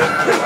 え!